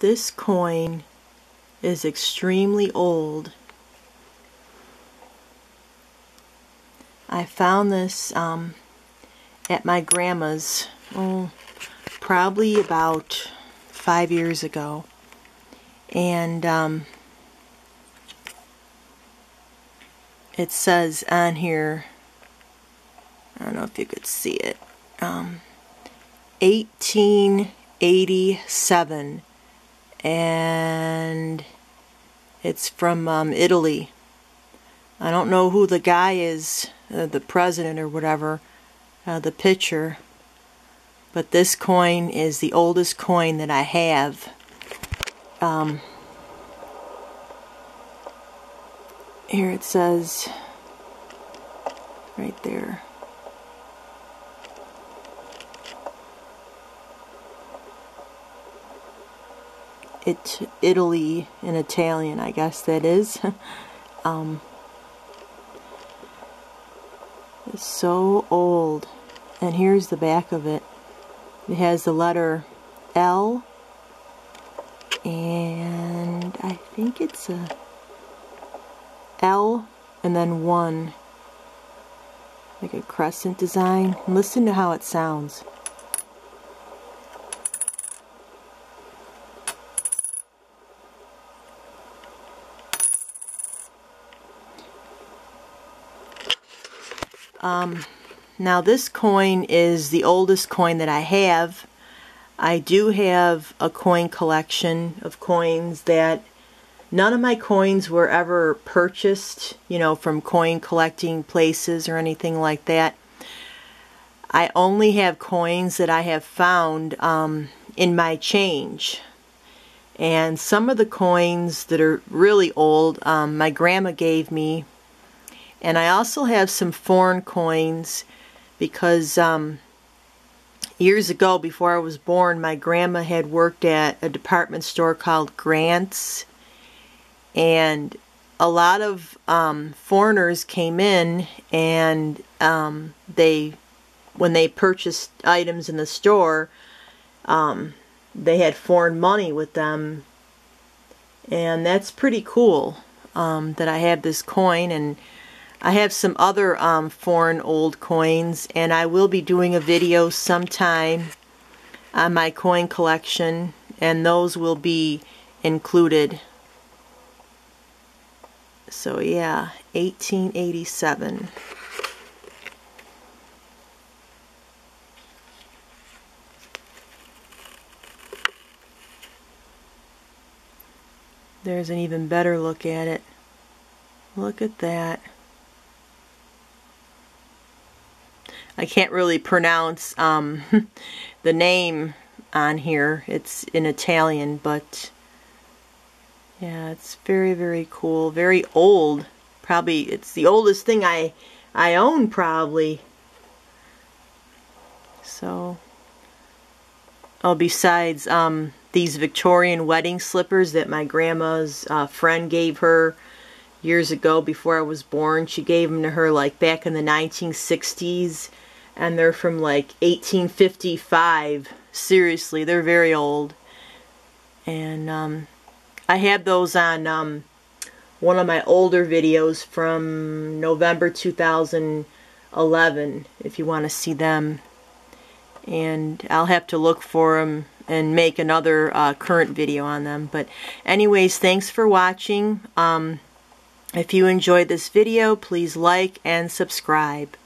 This coin is extremely old. I found this um, at my grandma's, oh, probably about five years ago. And um, it says on here, I don't know if you could see it, um, 1887 and it's from um, Italy. I don't know who the guy is, uh, the president or whatever, uh, the picture, but this coin is the oldest coin that I have. Um, here it says, right there. It Italy in Italian, I guess that is. um, it's so old. And here's the back of it. It has the letter L and I think it's a L and then 1 like a crescent design. Listen to how it sounds. Um, now this coin is the oldest coin that I have. I do have a coin collection of coins that none of my coins were ever purchased, you know, from coin collecting places or anything like that. I only have coins that I have found um, in my change. And some of the coins that are really old, um, my grandma gave me and I also have some foreign coins because um, years ago, before I was born, my grandma had worked at a department store called Grant's. And a lot of um, foreigners came in and um, they, when they purchased items in the store, um, they had foreign money with them. And that's pretty cool um, that I have this coin and I have some other um, foreign old coins and I will be doing a video sometime on my coin collection and those will be included. So yeah, 1887. There's an even better look at it. Look at that. I can't really pronounce um, the name on here. It's in Italian, but yeah, it's very, very cool. Very old. Probably, it's the oldest thing I, I own, probably. So, oh, besides um, these Victorian wedding slippers that my grandma's uh, friend gave her years ago before I was born. She gave them to her like back in the 1960s and they're from like 1855. Seriously, they're very old. And um, I had those on um, one of my older videos from November 2011, if you want to see them. And I'll have to look for them and make another uh, current video on them. But anyways, thanks for watching. Um, if you enjoyed this video, please like and subscribe.